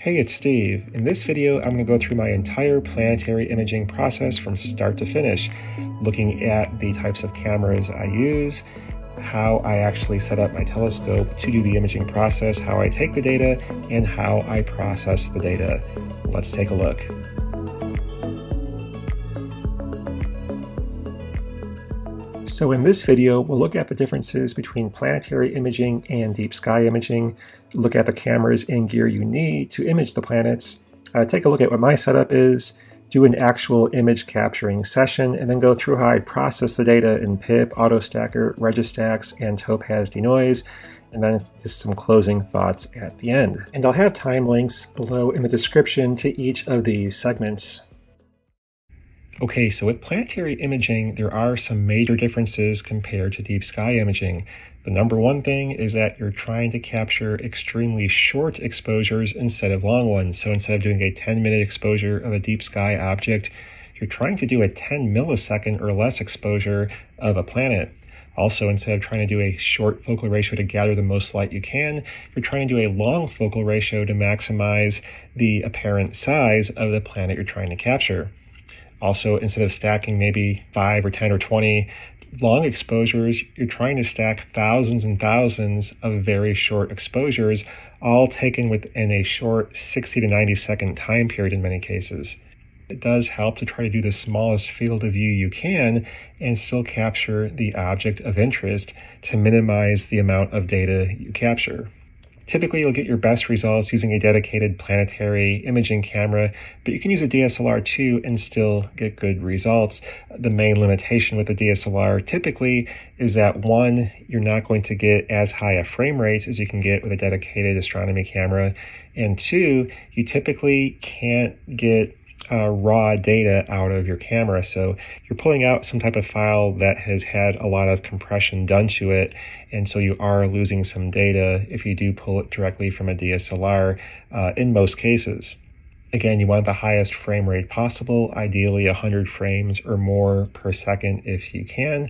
Hey, it's Steve. In this video, I'm going to go through my entire planetary imaging process from start to finish, looking at the types of cameras I use, how I actually set up my telescope to do the imaging process, how I take the data, and how I process the data. Let's take a look. So in this video, we'll look at the differences between planetary imaging and deep sky imaging, look at the cameras and gear you need to image the planets, uh, take a look at what my setup is, do an actual image capturing session, and then go through how I process the data in PIPP, AutoStakkert, Registax, and Topaz Denoise, and then just some closing thoughts at the end. And I'll have time links below in the description to each of these segments. Okay, so with planetary imaging, there are some major differences compared to deep sky imaging. The number one thing is that you're trying to capture extremely short exposures instead of long ones. So instead of doing a 10 minute exposure of a deep sky object, you're trying to do a 10 millisecond or less exposure of a planet. Also, instead of trying to do a short focal ratio to gather the most light you can, you're trying to do a long focal ratio to maximize the apparent size of the planet you're trying to capture. Also, instead of stacking maybe five or 10 or 20 long exposures, you're trying to stack thousands and thousands of very short exposures, all taken within a short 60 to 90 second time period in many cases. It does help to try to do the smallest field of view you can and still capture the object of interest to minimize the amount of data you capture. Typically, you'll get your best results using a dedicated planetary imaging camera, but you can use a DSLR too and still get good results. The main limitation with the DSLR typically is that one, you're not going to get as high a frame rate as you can get with a dedicated astronomy camera, and two, you typically can't get uh, raw data out of your camera. So you're pulling out some type of file that has had a lot of compression done to it. And so you are losing some data if you do pull it directly from a DSLR uh, in most cases. Again, you want the highest frame rate possible, ideally 100 frames or more per second if you can.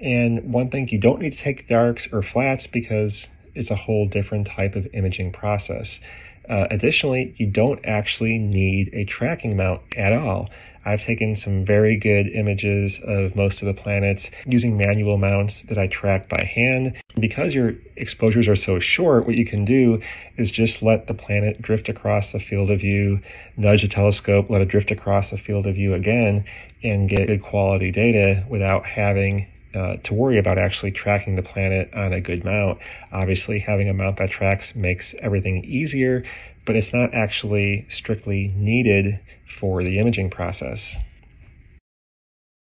And one thing, you don't need to take darks or flats because it's a whole different type of imaging process. Uh, additionally, you don't actually need a tracking mount at all. I've taken some very good images of most of the planets using manual mounts that I track by hand. Because your exposures are so short, what you can do is just let the planet drift across the field of view, nudge the telescope, let it drift across the field of view again, and get good quality data without having uh, to worry about actually tracking the planet on a good mount. Obviously, having a mount that tracks makes everything easier, but it's not actually strictly needed for the imaging process.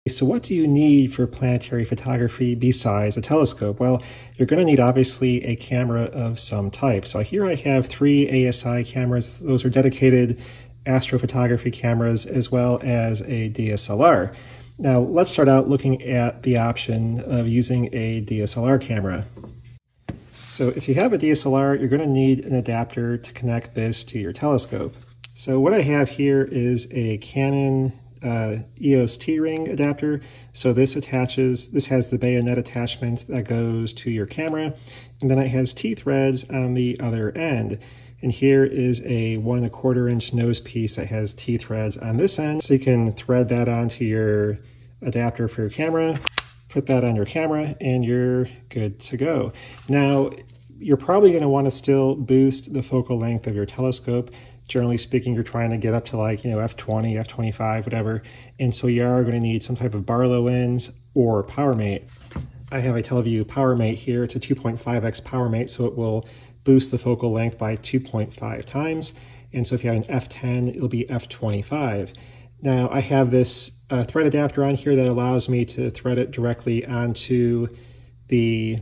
So what do you need for planetary photography besides a telescope? Well, you're going to need obviously a camera of some type. So here I have three ASI cameras. Those are dedicated astrophotography cameras as well as a DSLR. Now let's start out looking at the option of using a DSLR camera. So if you have a DSLR, you're going to need an adapter to connect this to your telescope. So what I have here is a Canon uh, EOS T-ring adapter. So this attaches, this has the bayonet attachment that goes to your camera, and then it has T-threads on the other end. And here is a one and a quarter inch nose piece that has T-threads on this end. So you can thread that onto your adapter for your camera, put that on your camera, and you're good to go. Now, you're probably gonna wanna still boost the focal length of your telescope. Generally speaking, you're trying to get up to like, you know, f20, f25, whatever. And so you are gonna need some type of Barlow lens or PowerMate. I have a TeleVue PowerMate here. It's a 2.5x PowerMate, so it will boost the focal length by 2.5 times. And so if you have an f10, it'll be f25. Now I have this uh, thread adapter on here that allows me to thread it directly onto the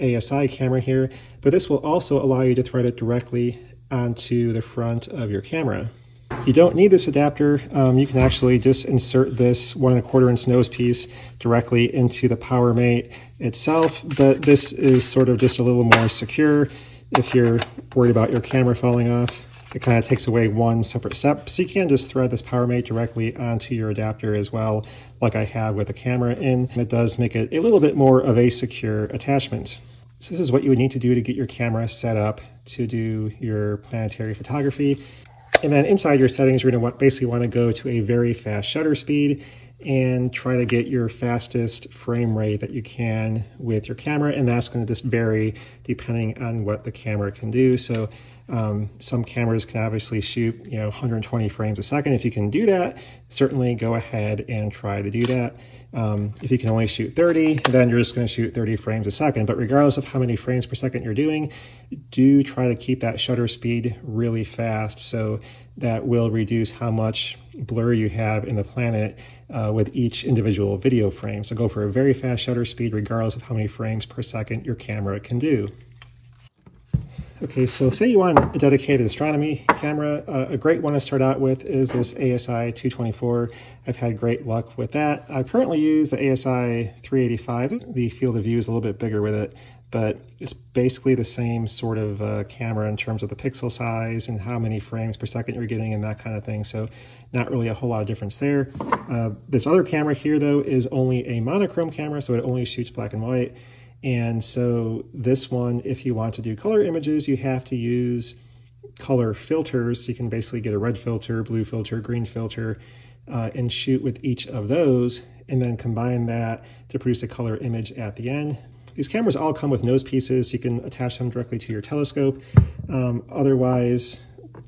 ASI camera here, but this will also allow you to thread it directly onto the front of your camera. You don't need this adapter. Um, you can actually just insert this one and a quarter inch nose piece directly into the PowerMate itself, but this is sort of just a little more secure if you're worried about your camera falling off. It kind of takes away one separate step. So you can just thread this PowerMate directly onto your adapter as well, like I have with the camera in. And it does make it a little bit more of a secure attachment. So this is what you would need to do to get your camera set up to do your planetary photography. And then inside your settings, you're going to basically want to go to a very fast shutter speed and try to get your fastest frame rate that you can with your camera. And that's going to just vary depending on what the camera can do. So um, some cameras can obviously shoot, you know, 120 frames a second. If you can do that, certainly go ahead and try to do that. Um, if you can only shoot 30, then you're just going to shoot 30 frames a second. But regardless of how many frames per second you're doing, do try to keep that shutter speed really fast so that will reduce how much blur you have in the planet uh, with each individual video frame. So go for a very fast shutter speed regardless of how many frames per second your camera can do. Okay, so say you want a dedicated astronomy camera. Uh, a great one to start out with is this ASI 224. I've had great luck with that. I currently use the ASI 385. The field of view is a little bit bigger with it, but it's basically the same sort of uh, camera in terms of the pixel size and how many frames per second you're getting and that kind of thing. So not really a whole lot of difference there. Uh, this other camera here, though, is only a monochrome camera, so it only shoots black and white. And so this one, if you want to do color images, you have to use color filters. So you can basically get a red filter, blue filter, green filter, uh, and shoot with each of those, and then combine that to produce a color image at the end. These cameras all come with nose pieces, you can attach them directly to your telescope. Um, otherwise,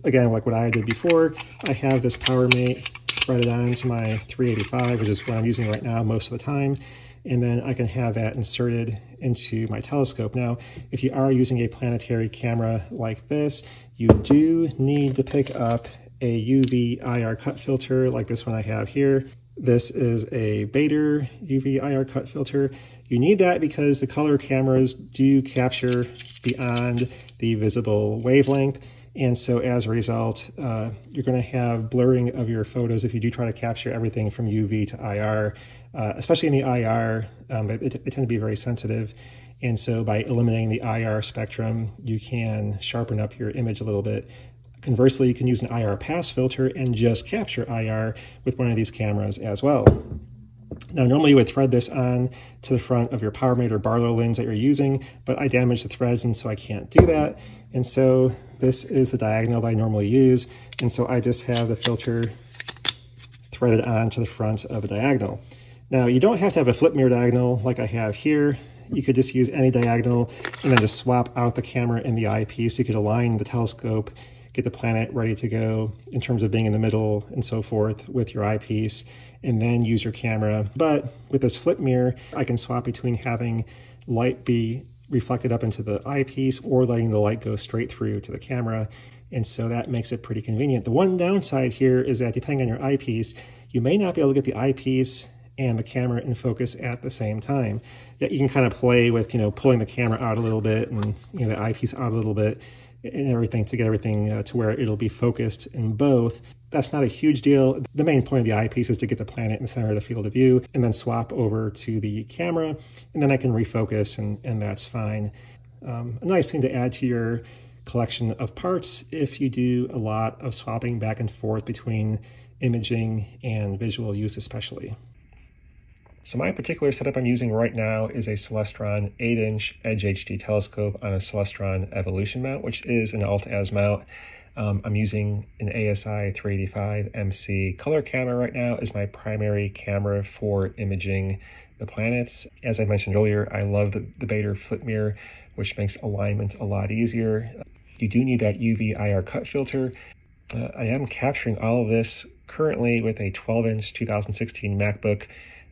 again, like what I did before, I have this PowerMate threaded onto my 385, which is what I'm using right now most of the time and then I can have that inserted into my telescope. Now, if you are using a planetary camera like this, you do need to pick up a UV IR cut filter like this one I have here. This is a Baader UV IR cut filter. You need that because the color cameras do capture beyond the visible wavelength. And so as a result, uh, you're going to have blurring of your photos if you do try to capture everything from UV to IR, uh, especially in the IR, um, they, they, tend to be very sensitive. And so by eliminating the IR spectrum, you can sharpen up your image a little bit. Conversely, you can use an IR pass filter and just capture IR with one of these cameras as well. Now, normally you would thread this on to the front of your PowerMate or Barlow lens that you're using, but I damaged the threads and so I can't do that. And so this is the diagonal that I normally use. And so I just have the filter threaded on to the front of the diagonal. Now you don't have to have a flip mirror diagonal like I have here. You could just use any diagonal and then just swap out the camera and the eyepiece. You could align the telescope, get the planet ready to go in terms of being in the middle and so forth with your eyepiece, and then use your camera. But with this flip mirror, I can swap between having light be reflected up into the eyepiece or letting the light go straight through to the camera. And so that makes it pretty convenient. The one downside here is that depending on your eyepiece, you may not be able to get the eyepiece and the camera in focus at the same time. That you can kind of play with, you know, pulling the camera out a little bit and, you know, the eyepiece out a little bit and everything to get everything uh, to where it'll be focused in both. That's not a huge deal. The main point of the eyepiece is to get the planet in the center of the field of view and then swap over to the camera and then I can refocus and, and that's fine. Um, a nice thing to add to your collection of parts if you do a lot of swapping back and forth between imaging and visual use especially. So my particular setup I'm using right now is a Celestron 8-inch Edge HD telescope on a Celestron Evolution mount, which is an alt-az mount. Um, I'm using an ASI 385 MC color camera right now as my primary camera for imaging the planets. As I mentioned earlier, I love the, the Baader flip mirror, which makes alignment a lot easier. You do need that UV IR cut filter. Uh, I am capturing all of this currently with a 12-inch 2016 MacBook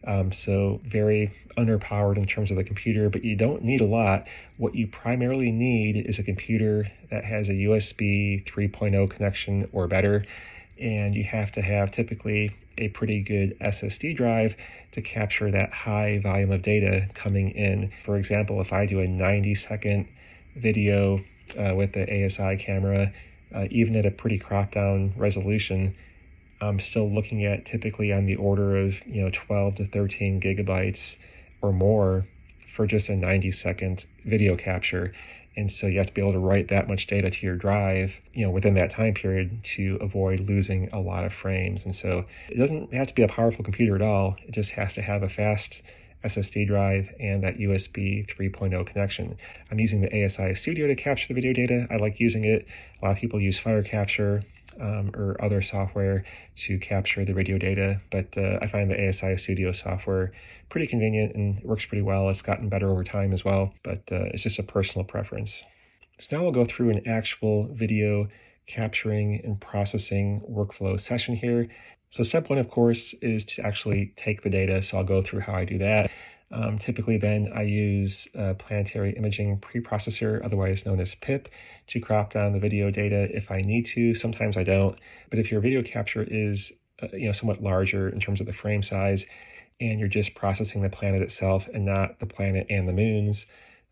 um, so very underpowered in terms of the computer, but you don't need a lot. What you primarily need is a computer that has a USB 3.0 connection or better, and you have to have typically a pretty good SSD drive to capture that high volume of data coming in. For example, if I do a 90 second video uh, with the ASI camera, uh, even at a pretty cropped down resolution, I'm still looking at typically on the order of, you know, 12 to 13 gigabytes or more for just a 90 second video capture. And so you have to be able to write that much data to your drive, you know, within that time period to avoid losing a lot of frames. And so it doesn't have to be a powerful computer at all. It just has to have a fast SSD drive and that USB 3.0 connection. I'm using the ASI Studio to capture the video data. I like using it. A lot of people use Firecapture um, or other software to capture the radio data, but uh, I find the ASI Studio software pretty convenient and it works pretty well. It's gotten better over time as well, but uh, it's just a personal preference. So now we'll go through an actual video capturing and processing workflow session here. So step one, of course, is to actually take the data. So I'll go through how I do that. Um, typically then I use a Planetary Imaging Preprocessor, otherwise known as PIPP, to crop down the video data if I need to. Sometimes I don't, but if your video capture is uh, you know somewhat larger in terms of the frame size, and you're just processing the planet itself and not the planet and the moons,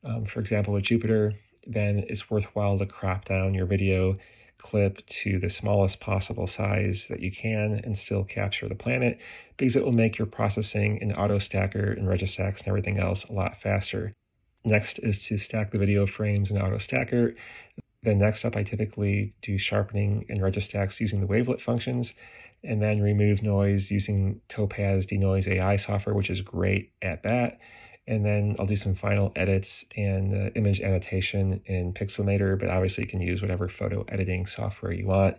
um, for example with Jupiter, then it's worthwhile to crop down your video clip to the smallest possible size that you can and still capture the planet because it will make your processing in AutoStakkert and Registax and everything else a lot faster. Next is to stack the video frames in AutoStakkert. Then next up, I typically do sharpening in Registax using the wavelet functions and then remove noise using Topaz Denoise AI software, which is great at that and then I'll do some final edits and uh, image annotation in Pixelmator, but obviously you can use whatever photo editing software you want.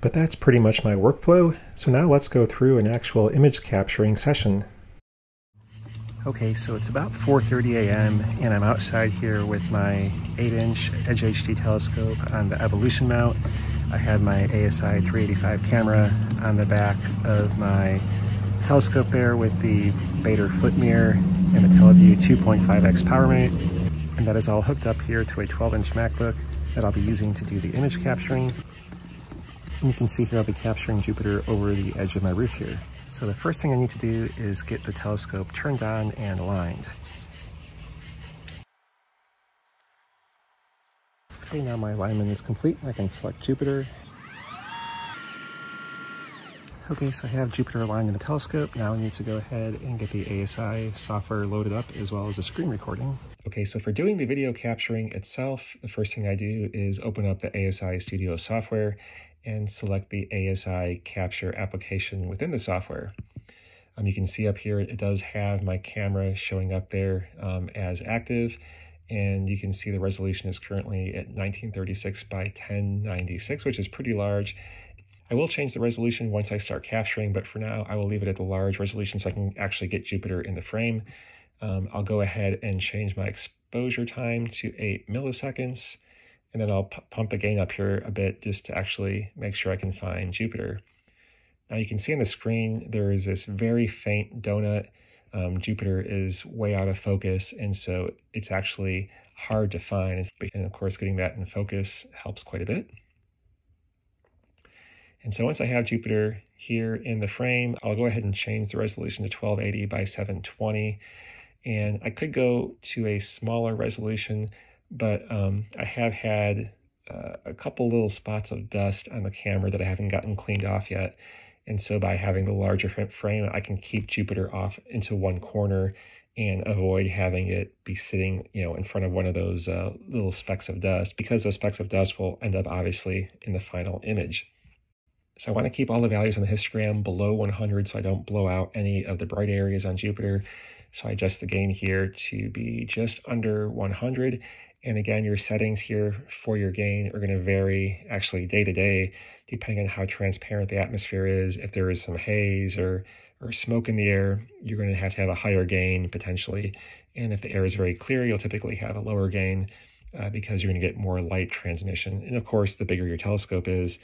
But that's pretty much my workflow, so now let's go through an actual image capturing session. Okay, so it's about 4.30 a.m. and I'm outside here with my 8-inch Edge HD telescope on the Evolution mount. I have my ASI 385 camera on the back of my telescope there with the Baader flip mirror and the Televue 2.5x PowerMate. And that is all hooked up here to a 12-inch MacBook that I'll be using to do the image capturing. And you can see here I'll be capturing Jupiter over the edge of my roof here. So the first thing I need to do is get the telescope turned on and aligned. Okay, now my alignment is complete. I can select Jupiter Okay, so I have Jupiter aligned in the telescope. Now I need to go ahead and get the ASI software loaded up as well as the screen recording. Okay, so for doing the video capturing itself, the first thing I do is open up the ASI Studio software and select the ASI capture application within the software. Um, you can see up here, it does have my camera showing up there um, as active and you can see the resolution is currently at 1936 by 1096, which is pretty large. I will change the resolution once I start capturing, but for now I will leave it at the large resolution so I can actually get Jupiter in the frame. Um, I'll go ahead and change my exposure time to 8 milliseconds, and then I'll pump the gain up here a bit just to actually make sure I can find Jupiter. Now you can see on the screen there is this very faint donut. Um, Jupiter is way out of focus, and so it's actually hard to find. And of course, getting that in focus helps quite a bit. And so once I have Jupiter here in the frame, I'll go ahead and change the resolution to 1280 by 720. And I could go to a smaller resolution, but um, I have had uh, a couple little spots of dust on the camera that I haven't gotten cleaned off yet. And so by having the larger frame, I can keep Jupiter off into one corner and avoid having it be sitting, you know, in front of one of those uh, little specks of dust because those specks of dust will end up obviously in the final image. So I want to keep all the values on the histogram below 100 so I don't blow out any of the bright areas on Jupiter. So I adjust the gain here to be just under 100. And again, your settings here for your gain are going to vary actually day to day, depending on how transparent the atmosphere is. If there is some haze or, or smoke in the air, you're going to have to have a higher gain potentially. And if the air is very clear, you'll typically have a lower gain uh, because you're going to get more light transmission. And of course, the bigger your telescope is,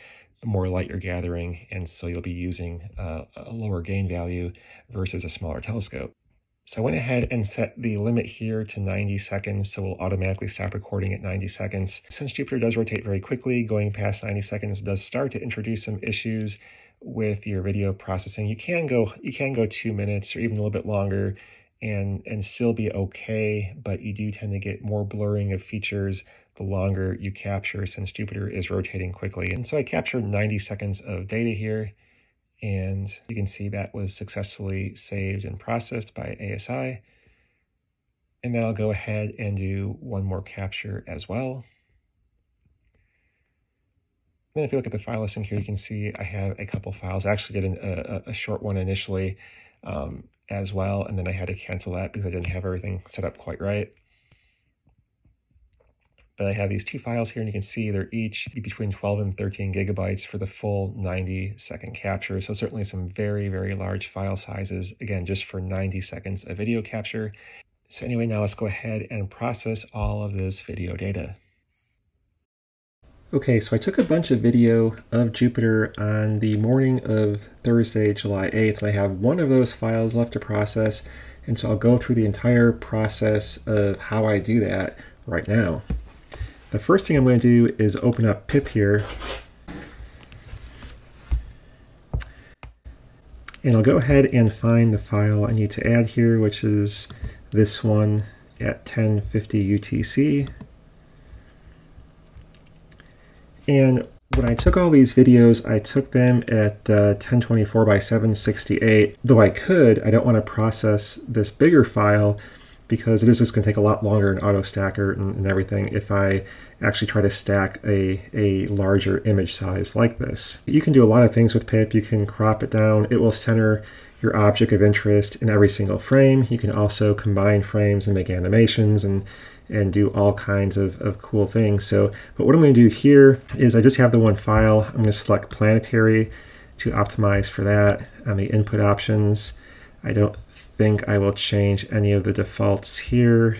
more light you're gathering, and so you'll be using uh, a lower gain value versus a smaller telescope. So I went ahead and set the limit here to 90 seconds, so we'll automatically stop recording at 90 seconds. Since Jupiter does rotate very quickly, going past 90 seconds does start to introduce some issues with your video processing. You can go you can go two minutes or even a little bit longer and and still be okay, but you do tend to get more blurring of features the longer you capture since Jupiter is rotating quickly. And so I captured 90 seconds of data here, and you can see that was successfully saved and processed by ASI. And then I'll go ahead and do one more capture as well. And then if you look at the file listing here, you can see I have a couple files. I actually did an, a, a, short one initially um, as well, and then I had to cancel that because I didn't have everything set up quite right. But I have these two files here and you can see they're each between 12 and 13 gigabytes for the full 90 second capture. So certainly some very, very large file sizes, again, just for 90 seconds of video capture. So anyway, now let's go ahead and process all of this video data. Okay, so I took a bunch of video of Jupiter on the morning of Thursday, July 8th, and I have one of those files left to process, and so I'll go through the entire process of how I do that right now. The first thing I'm going to do is open up PIPP here, and I'll go ahead and find the file I need to add here, which is this one at 1050 UTC. And when I took all these videos, I took them at uh, 1024 by 768. Though I could, I don't want to process this bigger file because it is just going to take a lot longer in AutoStakkert and, and everything if I actually try to stack a, a larger image size like this. You can do a lot of things with PIPP. You can crop it down. It will center your object of interest in every single frame. You can also combine frames and make animations and and do all kinds of, of cool things. So, but what I'm going to do here is I just have the one file. I'm going to select planetary to optimize for that on the input options. I don't think I will change any of the defaults here.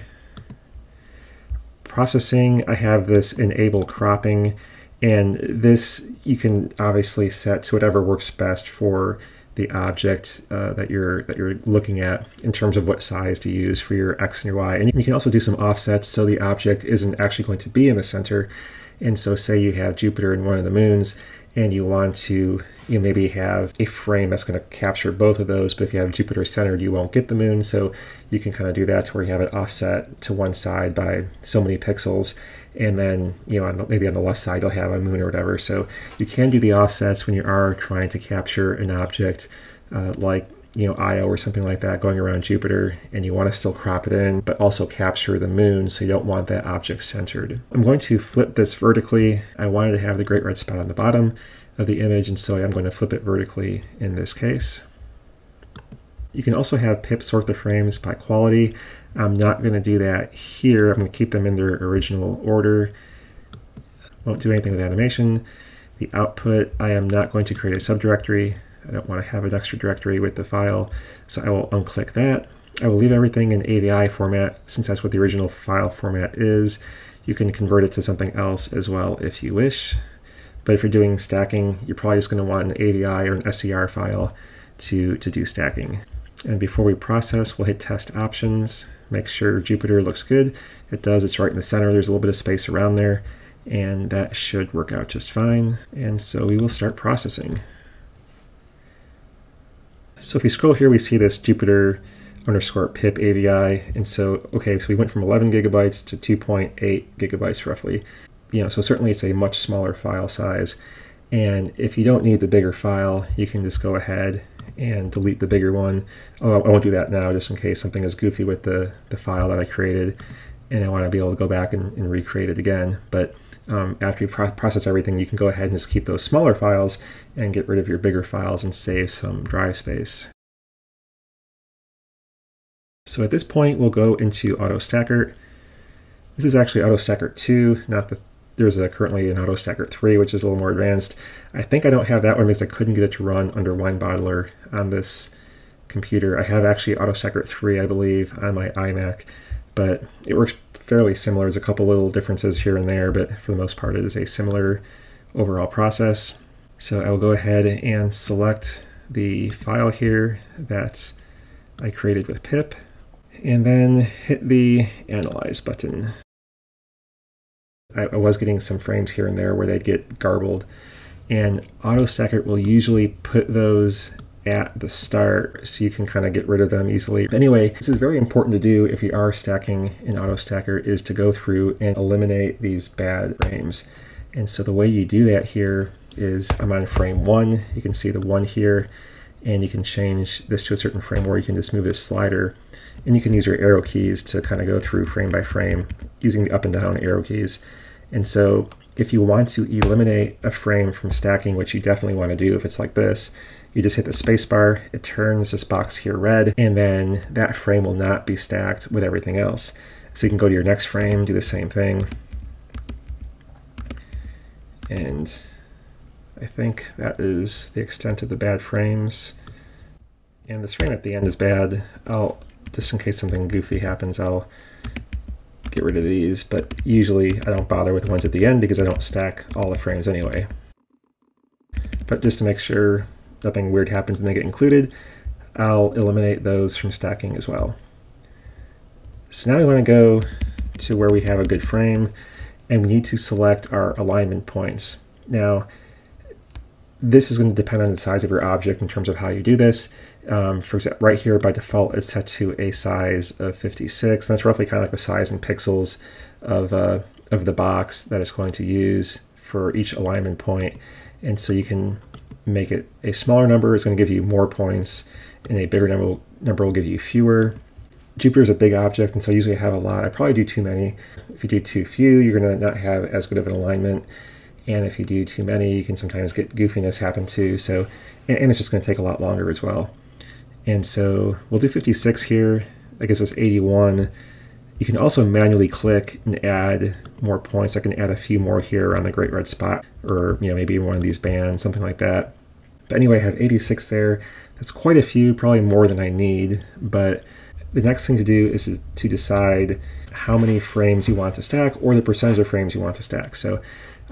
Processing, I have this enable cropping and this you can obviously set to whatever works best for the object uh, that you're that you're looking at in terms of what size to use for your x and your y. And you can also do some offsets so the object isn't actually going to be in the center. And so say you have Jupiter and one of the moons and you want to you maybe have a frame that's going to capture both of those, but if you have Jupiter centered, you won't get the moon. So you can kind of do that to where you have it offset to one side by so many pixels and then you know on the, maybe on the left side you'll have a moon or whatever so you can do the offsets when you are trying to capture an object uh, like you know Io or something like that going around Jupiter and you want to still crop it in but also capture the moon so you don't want that object centered. I'm going to flip this vertically. I wanted to have the great red spot on the bottom of the image and so I'm going to flip it vertically in this case. You can also have PIPP sort the frames by quality. I'm not going to do that here. I'm going to keep them in their original order. Won't do anything with animation. The output, I am not going to create a subdirectory. I don't want to have an extra directory with the file, so I will unclick that. I will leave everything in AVI format since that's what the original file format is. You can convert it to something else as well if you wish. But if you're doing stacking, you're probably just going to want an AVI or an SCR file to, to do stacking. And before we process, we'll hit test options, make sure Jupiter looks good. It does, it's right in the center. There's a little bit of space around there and that should work out just fine. And so we will start processing. So if we scroll here, we see this Jupiter underscore PIPP AVI. And so, okay, so we went from 11 gigabytes to 2.8 gigabytes roughly. You know, so certainly it's a much smaller file size. And if you don't need the bigger file, you can just go ahead and delete the bigger one. Oh, I won't do that now just in case something is goofy with the, the file that I created and I want to be able to go back and, and recreate it again. But um, after you pro process everything, you can go ahead and just keep those smaller files and get rid of your bigger files and save some drive space. So at this point, we'll go into AutoStakkert. This is actually AutoStakkert 2, not the there's a, currently an AutoStakkert 3, which is a little more advanced. I think I don't have that one because I couldn't get it to run under WineBottler on this computer. I have actually AutoStakkert 3, I believe, on my iMac, but it works fairly similar. There's a couple little differences here and there, but for the most part, it is a similar overall process. So I will go ahead and select the file here that I created with PIPP, and then hit the Analyze button. I, I was getting some frames here and there where they'd get garbled. And AutoStakkert will usually put those at the start so you can kind of get rid of them easily. But Anyway, this is very important to do if you are stacking in AutoStakkert is to go through and eliminate these bad frames. And so the way you do that here is I'm on frame one. You can see the one here and you can change this to a certain frame where you can just move this slider and you can use your arrow keys to kind of go through frame by frame using the up and down arrow keys. And so if you want to eliminate a frame from stacking, which you definitely want to do if it's like this, you just hit the spacebar, it turns this box here red, and then that frame will not be stacked with everything else. So you can go to your next frame, do the same thing, And I think that is the extent of the bad frames. And this frame at the end is bad. I'll, just in case something goofy happens, I'll get rid of these, but usually I don't bother with the ones at the end because I don't stack all the frames anyway. But just to make sure nothing weird happens and they get included, I'll eliminate those from stacking as well. So now we want to go to where we have a good frame and we need to select our alignment points. Now, this is going to depend on the size of your object in terms of how you do this. Um, for example, right here by default, it's set to a size of 56. That's roughly kind of like the size in pixels of, uh, of the box that it's going to use for each alignment point. And so you can make it a smaller number is going to give you more points, and a bigger number, number will give you fewer. Jupiter is a big object, and so I usually have a lot. I probably do too many. If you do too few, you're going to not have as good of an alignment. And if you do too many, you can sometimes get goofiness happen too. So, and, and it's just going to take a lot longer as well. And so we'll do 56 here. That gives us 81. You can also manually click and add more points. I can add a few more here on the great red spot, or you know maybe one of these bands, something like that. But anyway, I have 86 there. That's quite a few, probably more than I need. But the next thing to do is to, to decide how many frames you want to stack or the percentage of frames you want to stack. So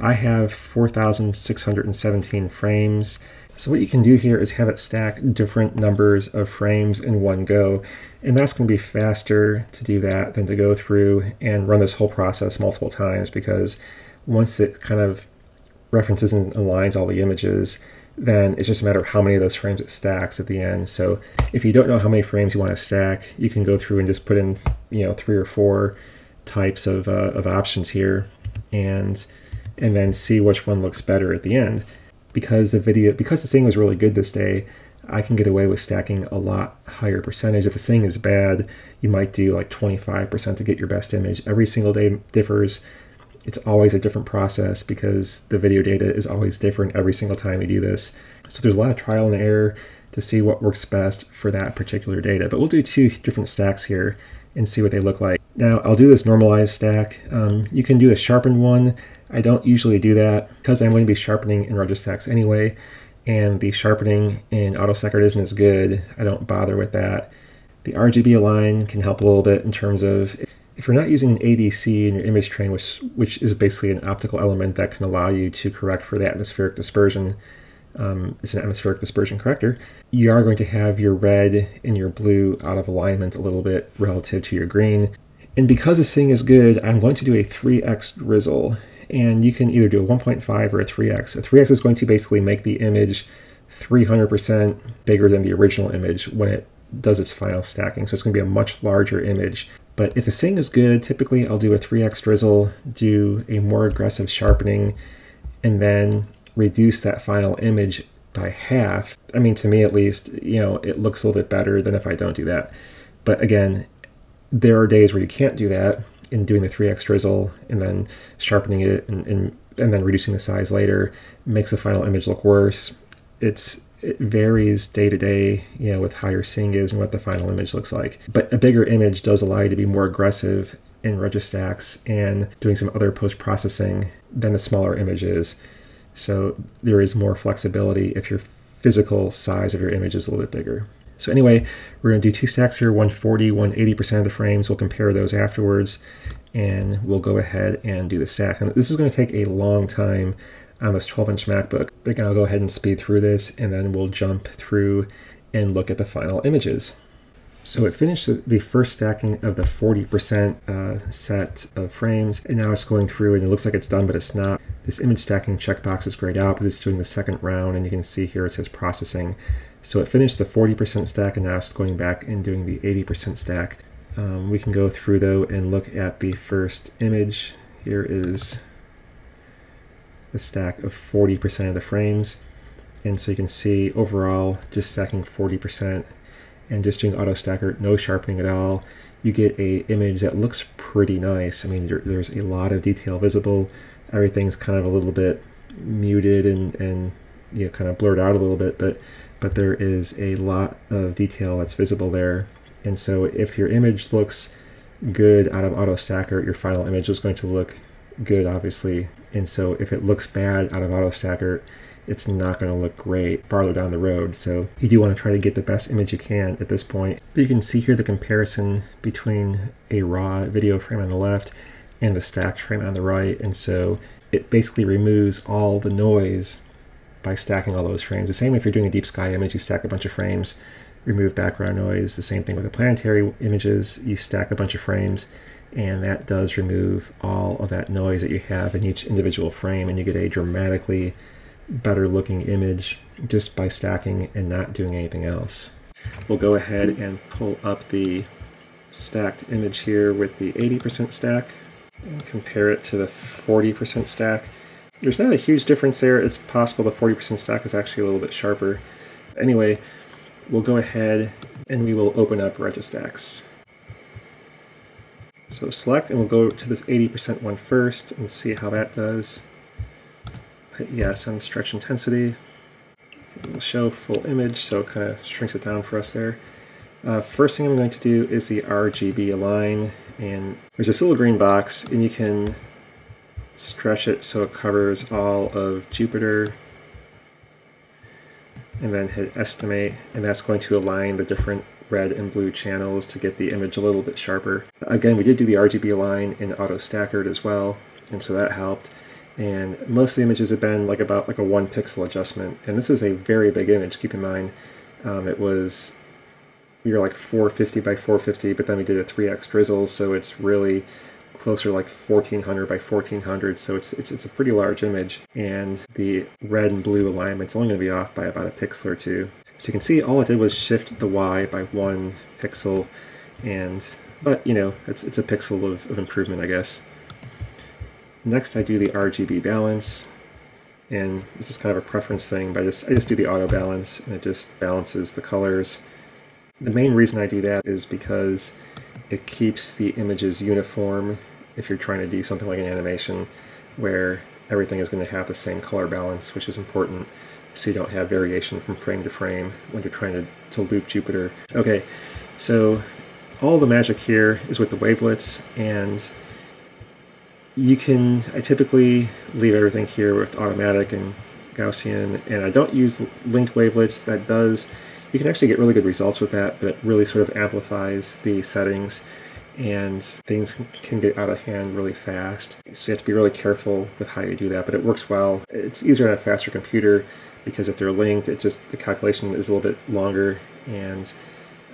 I have 4,617 frames. So what you can do here is have it stack different numbers of frames in one go. And that's going to be faster to do that than to go through and run this whole process multiple times because once it kind of references and aligns all the images, then it's just a matter of how many of those frames it stacks at the end. So if you don't know how many frames you want to stack, you can go through and just put in, you know, three or four types of, uh, of options here. And and then see which one looks better at the end. Because the video, because the seeing was really good this day, I can get away with stacking a lot higher percentage. If the seeing is bad, you might do like 25% to get your best image. Every single day differs. It's always a different process because the video data is always different every single time you do this. So there's a lot of trial and error to see what works best for that particular data. But we'll do two different stacks here and see what they look like. Now I'll do this normalized stack. Um, you can do a sharpened one. I don't usually do that because I'm going to be sharpening in Registax anyway, and the sharpening in AutoStakkert isn't as good. I don't bother with that. The RGB align can help a little bit in terms of if you're not using an ADC in your image train, which, which is basically an optical element that can allow you to correct for the atmospheric dispersion, um, it's an atmospheric dispersion corrector, you are going to have your red and your blue out of alignment a little bit relative to your green. And because this seeing is good, I'm going to do a 3x drizzle and you can either do a 1.5 or a 3x. A 3x is going to basically make the image 300% bigger than the original image when it does its final stacking. So it's going to be a much larger image. But if the seeing is good, typically I'll do a 3x drizzle, do a more aggressive sharpening, and then reduce that final image by half. I mean, to me at least, you know, it looks a little bit better than if I don't do that. But again, there are days where you can't do that in doing the 3x drizzle and then sharpening it and, and, and then reducing the size later makes the final image look worse. It's it varies day to day, you know, with how your seeing is and what the final image looks like. But a bigger image does allow you to be more aggressive in Registax and doing some other post processing than the smaller image is. So there is more flexibility if your physical size of your image is a little bit bigger. So anyway, we're going to do two stacks here, 140, 180% of the frames. We'll compare those afterwards, and we'll go ahead and do the stack. And this is going to take a long time on this 12-inch MacBook. But again, I'll go ahead and speed through this, and then we'll jump through and look at the final images. So it finished the first stacking of the 40% uh, set of frames, and now it's going through and it looks like it's done, but it's not. This image stacking checkbox is grayed out because it's doing the second round, and you can see here it says processing. So it finished the 40% stack and now it's going back and doing the 80% stack. Um, we can go through though and look at the first image. Here is the stack of 40% of the frames. And so you can see overall just stacking 40% and just doing AutoStakkert, no sharpening at all. You get a image that looks pretty nice. I mean, there, there's a lot of detail visible. Everything's kind of a little bit muted and, and you know, kind of blurred out a little bit, but but there is a lot of detail that's visible there. And so if your image looks good out of AutoStakkert, your final image is going to look good, obviously. And so if it looks bad out of AutoStakkert, it's not going to look great farther down the road. So you do want to try to get the best image you can at this point. But you can see here the comparison between a raw video frame on the left and the stacked frame on the right. And so it basically removes all the noise by stacking all those frames. The same if you're doing a deep sky image, you stack a bunch of frames, remove background noise. The same thing with the planetary images, you stack a bunch of frames and that does remove all of that noise that you have in each individual frame and you get a dramatically better looking image just by stacking and not doing anything else. We'll go ahead and pull up the stacked image here with the 80% stack and compare it to the 40% stack. There's not a huge difference there. It's possible the 40% stack is actually a little bit sharper. Anyway, we'll go ahead and we will open up Registax. So select and we'll go to this 80% one first and see how that does hit yes on stretch intensity. Show full image, so it kind of shrinks it down for us there. Uh, first thing I'm going to do is the RGB align, and there's this little green box, and you can stretch it so it covers all of Jupiter, and then hit estimate, and that's going to align the different red and blue channels to get the image a little bit sharper. Again, we did do the RGB align in AutoStakkert as well, and so that helped and most of the images have been like about like a one pixel adjustment and this is a very big image keep in mind um, it was we were like 450 by 450 but then we did a 3x drizzle so it's really closer like 1400 by 1400 so it's, it's it's a pretty large image. And the red and blue alignment's only going to be off by about a pixel or two. So you can see all it did was shift the y by one pixel and but you know it's it's a pixel of, of improvement i guess. Next I do the RGB balance, and this is kind of a preference thing, but I just, I just do the auto balance, and it just balances the colors. The main reason I do that is because it keeps the images uniform if you're trying to do something like an animation where everything is going to have the same color balance, which is important so you don't have variation from frame to frame when you're trying to, to loop Jupiter. Okay, so all the magic here is with the wavelets, and you can, I typically leave everything here with automatic and Gaussian, and I don't use linked wavelets. That does, you can actually get really good results with that, but it really sort of amplifies the settings and things can get out of hand really fast. So you have to be really careful with how you do that, but it works well. It's easier on a faster computer because if they're linked, it just, the calculation is a little bit longer and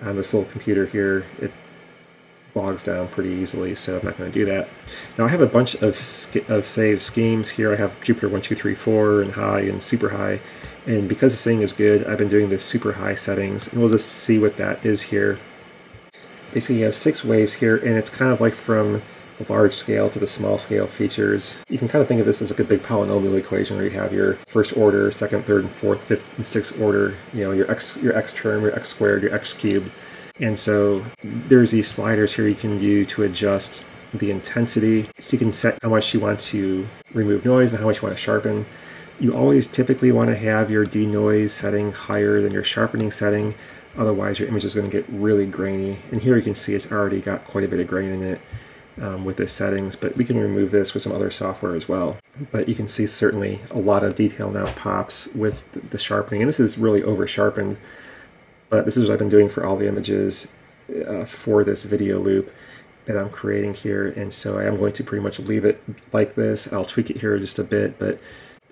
on this little computer here, it bogs down pretty easily, so I'm not going to do that. Now I have a bunch of, of save schemes here. I have Jupiter 1, 2, 3, 4, and high and super high. And because this seeing is good, I've been doing the super high settings, and we'll just see what that is here. Basically, you have six waves here, and it's kind of like from the large scale to the small scale features. You can kind of think of this as like a big polynomial equation where you have your first order, second, third, and fourth, fifth, and sixth order, you know, your x, your x term, your x squared, your x cubed. And so there's these sliders here you can do to adjust the intensity. So you can set how much you want to remove noise and how much you want to sharpen. You always typically want to have your denoise setting higher than your sharpening setting. Otherwise your image is going to get really grainy. And here you can see it's already got quite a bit of grain in it um, with the settings, but we can remove this with some other software as well. But you can see certainly a lot of detail now pops with the sharpening. And this is really over sharpened but this is what I've been doing for all the images uh, for this video loop that I'm creating here. And so I am going to pretty much leave it like this. I'll tweak it here just a bit, but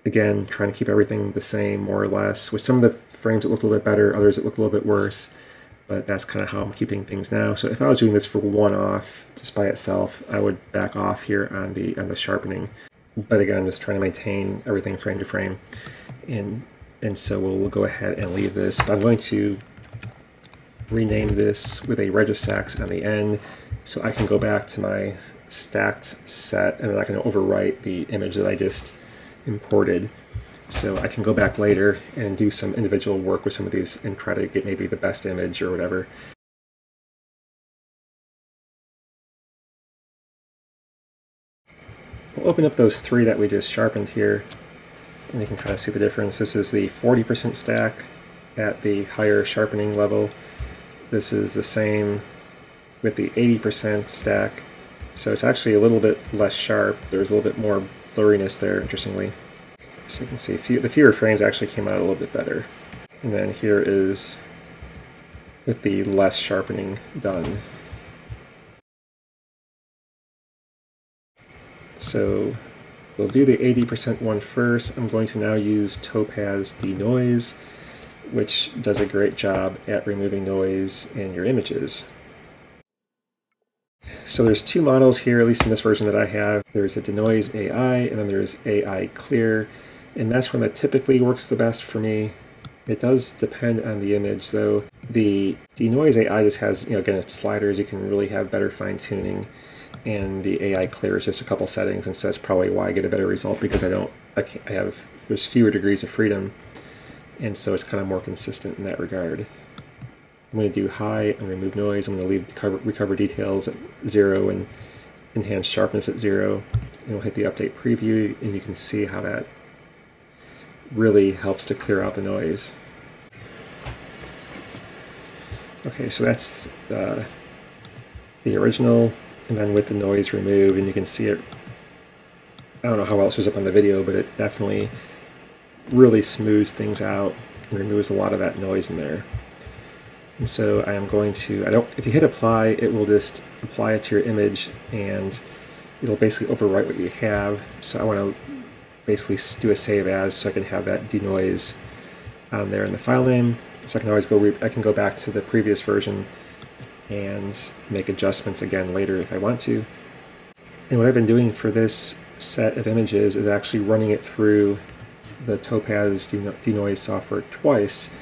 again, trying to keep everything the same more or less. With some of the frames it looked a little bit better, others it looked a little bit worse, but that's kind of how I'm keeping things now. So if I was doing this for one off just by itself, I would back off here on the on the sharpening. But again, I'm just trying to maintain everything frame to frame. And and so we'll go ahead and leave this. But I'm going to rename this with a registax on the end so I can go back to my stacked set and I'm not going to overwrite the image that I just imported. So I can go back later and do some individual work with some of these and try to get maybe the best image or whatever. We'll open up those three that we just sharpened here and you can kind of see the difference. This is the 40% stack at the higher sharpening level this is the same with the 80% stack So it's actually a little bit less sharp. There's a little bit more blurriness there, interestingly. So you can see few, the fewer frames actually came out a little bit better. And then here is with the less sharpening done. So we'll do the 80% one first. I'm going to now use Topaz Denoise, which does a great job at removing noise in your images. So there's two models here, at least in this version that I have. There's a Denoise AI, and then there's AI Clear, and that's one that typically works the best for me. It does depend on the image, though. The Denoise AI just has, you know, again, it's sliders, you can really have better fine tuning and the AI Clear's just a couple settings, and so that's probably why I get a better result because I don't, I, I have, there's fewer degrees of freedom, and so it's kind of more consistent in that regard. I'm going to do high and remove noise. I'm going to leave recover details at zero and enhance sharpness at zero. And we'll hit the update preview, and you can see how that really helps to clear out the noise. Okay, so that's uh, the original and then with the noise removed and you can see it. I don't know how well it shows up on the video but it definitely really smooths things out and removes a lot of that noise in there. And so I am going to I don't if you hit apply it will just apply it to your image and it'll basically overwrite what you have. So I want to basically do a save as so I can have that denoise um, there in the file name so I can always go I can go back to the previous version and make adjustments again later if I want to. And what I've been doing for this set of images is actually running it through the Topaz denoise software twice.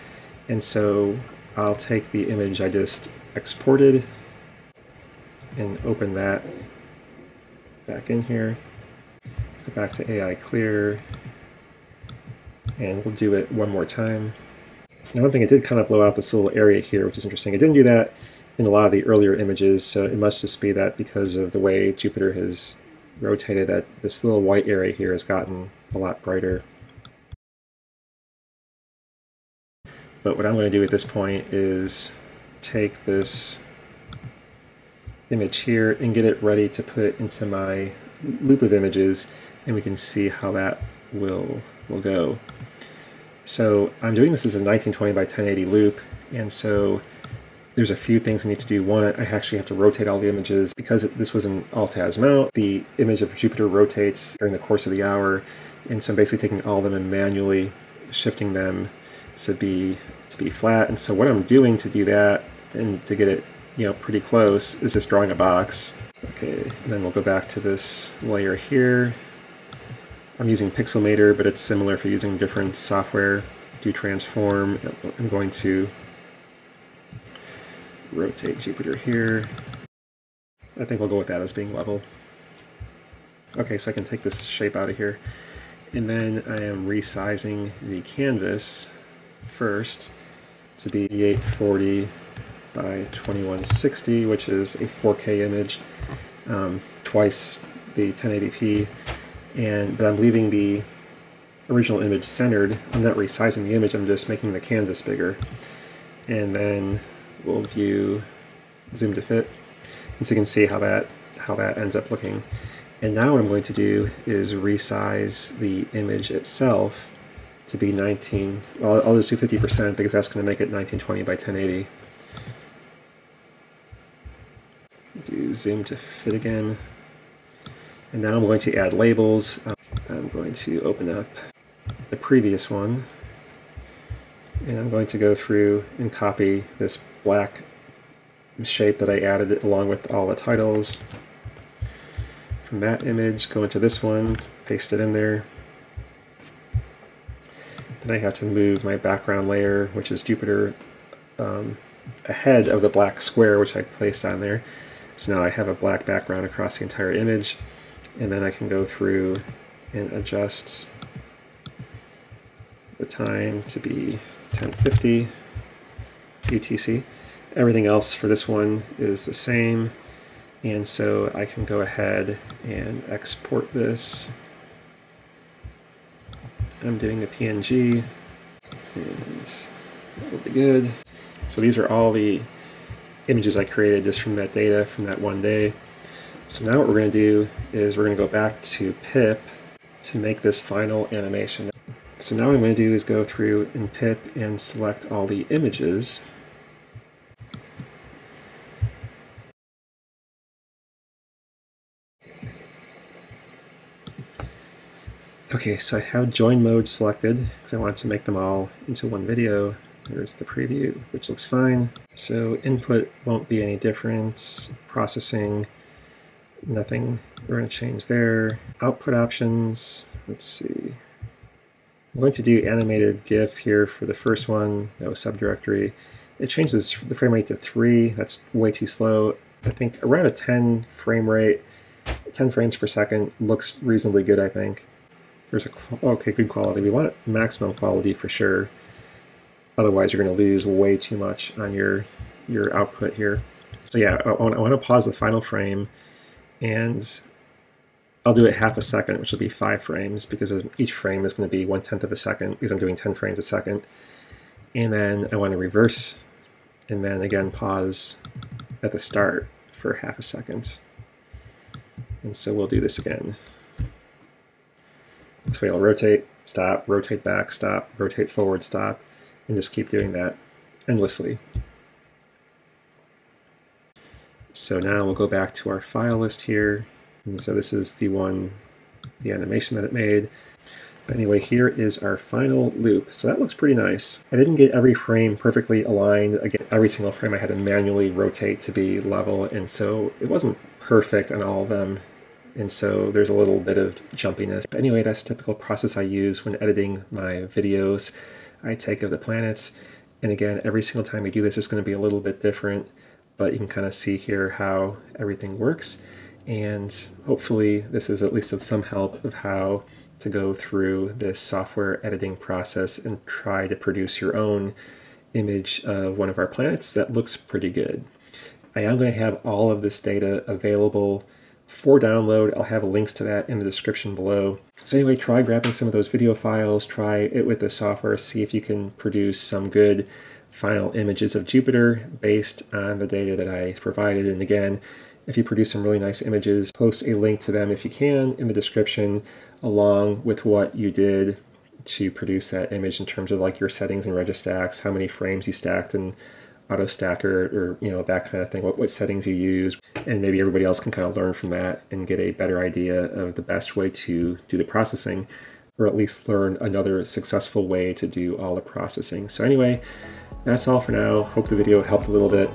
And so I'll take the image I just exported and open that back in here. Go back to AI Clear, and we'll do it one more time. Now one thing, it did kind of blow out this little area here, which is interesting. It didn't do that in a lot of the earlier images, so it must just be that because of the way Jupiter has rotated that this little white area here has gotten a lot brighter. But what I'm going to do at this point is take this image here and get it ready to put into my loop of images and we can see how that will will go. So I'm doing this as a 1920 by 1080 loop and so there's a few things I need to do. One, I actually have to rotate all the images. Because this was an Altaz mount, the image of Jupiter rotates during the course of the hour, and so I'm basically taking all of them and manually shifting them to be to be flat. And so what I'm doing to do that and to get it you know pretty close is just drawing a box. Okay, and then we'll go back to this layer here. I'm using Pixelmator, but it's similar for using different software. Do transform. I'm going to rotate Jupiter here. I think we'll go with that as being level. Okay, so I can take this shape out of here. And then I am resizing the canvas first to be 840 by 2160, which is a 4K image, um, twice the 1080p. And but I'm leaving the original image centered. I'm not resizing the image, I'm just making the canvas bigger. And then we'll view zoom to fit. And so you can see how that how that ends up looking. And now what I'm going to do is resize the image itself to be 19, well, I'll just do 50% because that's going to make it 1920 by 1080. Do zoom to fit again. And now I'm going to add labels. I'm going to open up the previous one and I'm going to go through and copy this black shape that I added along with all the titles from that image, go into this one, paste it in there. Then I have to move my background layer, which is Jupiter, um, ahead of the black square which I placed on there. So now I have a black background across the entire image, and then I can go through and adjust the time to be 1050 UTC. Everything else for this one is the same. And so I can go ahead and export this. I'm doing a PNG and that will be good. So these are all the images I created just from that data from that one day. So now what we're going to do is we're going to go back to PIPP to make this final animation. So now what I'm going to do is go through in PIPP and select all the images. Okay, so I have join mode selected because I want to make them all into one video. There's the preview, which looks fine. So input won't be any difference. Processing, nothing we're going to change there. Output options, let's see. I'm going to do animated GIF here for the first one, no subdirectory. It changes the frame rate to 3, that's way too slow. I think around a 10 frame rate, 10 frames per second looks reasonably good, I think. There's a, okay, good quality. We want maximum quality for sure. Otherwise, you're going to lose way too much on your, your output here. So yeah, I want, I want to pause the final frame and I'll do it half a second, which will be five frames because each frame is going to be one tenth of a second because I'm doing 10 frames a second. And then I want to reverse and then again pause at the start for half a second. And so we'll do this again. So I'll rotate, stop, rotate back, stop, rotate forward, stop, and just keep doing that endlessly. So now we'll go back to our file list here. And so this is the one, the animation that it made. But anyway, here is our final loop. So that looks pretty nice. I didn't get every frame perfectly aligned. Again, every single frame I had to manually rotate to be level, and so it wasn't perfect on all of them. And so there's a little bit of jumpiness. But anyway, that's typical process I use when editing my videos. I take of the planets, and again, every single time we do this, it's going to be a little bit different but you can kind of see here how everything works. And hopefully this is at least of some help of how to go through this software editing process and try to produce your own image of one of our planets that looks pretty good. I am going to have all of this data available for download. I'll have links to that in the description below. So anyway, try grabbing some of those video files, try it with the software, see if you can produce some good final images of Jupiter based on the data that I provided. And again, if you produce some really nice images, post a link to them if you can in the description along with what you did to produce that image in terms of like your settings and Registax, how many frames you stacked and AutoStakkert or you know that kind of thing what, what settings you use and maybe everybody else can kind of learn from that and get a better idea of the best way to do the processing or at least learn another successful way to do all the processing so anyway that's all for now. Hope the video helped a little bit,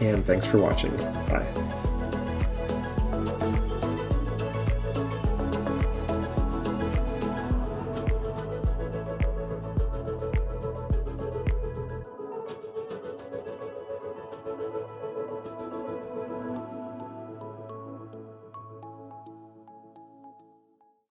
and thanks for watching. Bye.